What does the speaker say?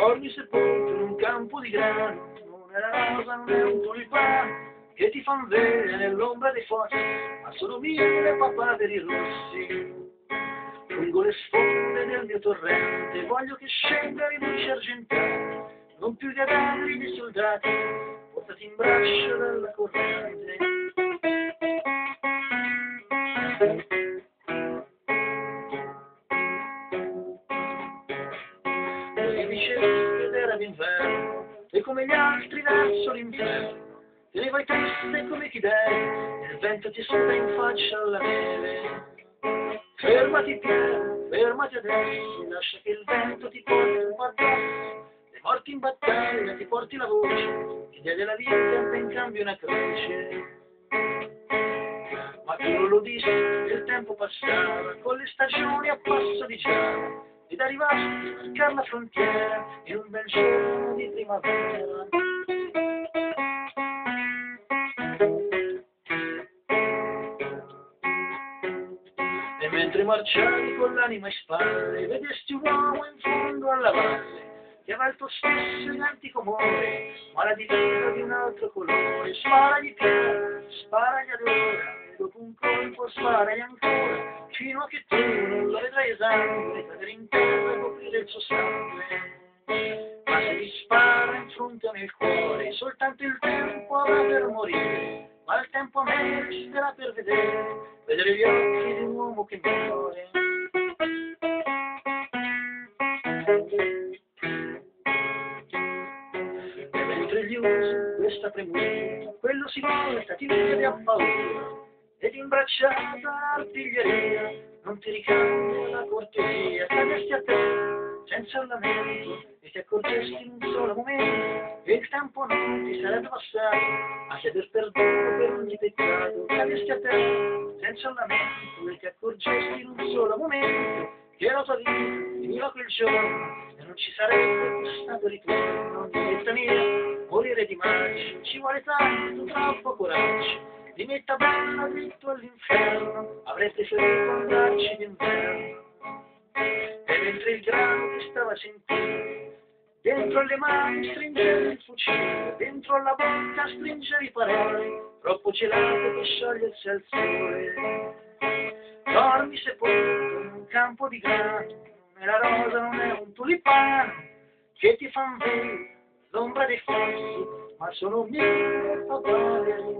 Dormi sepolto in un campo di grano, non è la rosa, non è un tulipano, che ti fan vedere nell'ombra dei fossi, ma sono mille papaveri rossi. Lungo le sponde del mio torrente voglio che scenda in luce argentata, non più cadaveri di soldati, portati in braccio dalla corrente. Dicevi ed era d'inverno, e come gli altri verso l'inferno, te ne vai triste come chi deve, e il vento ti sputa in faccia alla neve. Fermati Piero, fermati adesso, lascia che il vento ti porti un po' addosso, le morti in battaglia ti porti la voce, ti diede la vita e in cambio una croce. Ma tu non lo dissi, il tempo passava, con le stagioni a passo di Giava, ed arrivasti a cercare la frontiera in un bel giorno di primavera. E mentre marciavi con l'anima in spalle, vedesti un uomo in fondo alla valle, che aveva il tuo stesso identico amore, ma la divisa di un altro colore. Sparagli piano, sparagli ad ora, e dopo un colpo sparagli ancora, fino a che tu non lo vedrai esame, cadere in terra e coprire il suo sangue. Ma se gli spara in fronte nel cuore, soltanto il tempo avrà per morire, ma il tempo a me resterà per vedere, vedere gli occhi di un uomo che muore. E mentre gli usi questa premura, quello si volta, ti vede a paura, imbracciata l'artiglieria, non ti ricambia la cortesia, cadesti a te senza un lamento, e ti accorgesti in un solo momento, che il tempo non ti sarebbe passato, a chieder perdono per ogni peccato, cadesti a te senza un lamento, e ti accorgesti in un solo momento, che la tua vita finiva quel giorno, e non ci sarebbe stato ritorno, diretta mia, morire di maggio, ci vuole tanto, troppo coraggio, di metta bella dritto all'inferno, avrei preferito andarci d'inverno. E mentre il grano ti stava sentendo, dentro le mani stringevi il fucile, dentro alla bocca stringevi parole, troppo gelate per sciogliersi al sole. Dormi sepolto in un campo di grano, e la rosa non è un tulipano, che ti fan vedere l'ombra dei fossi, ma sono mille papaveri